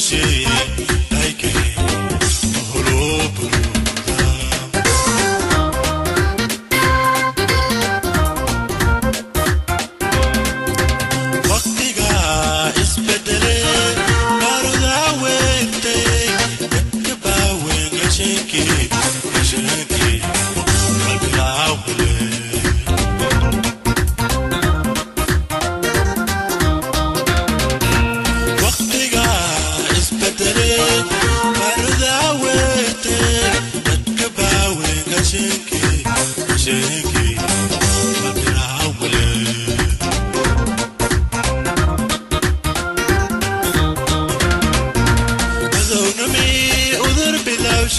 Sí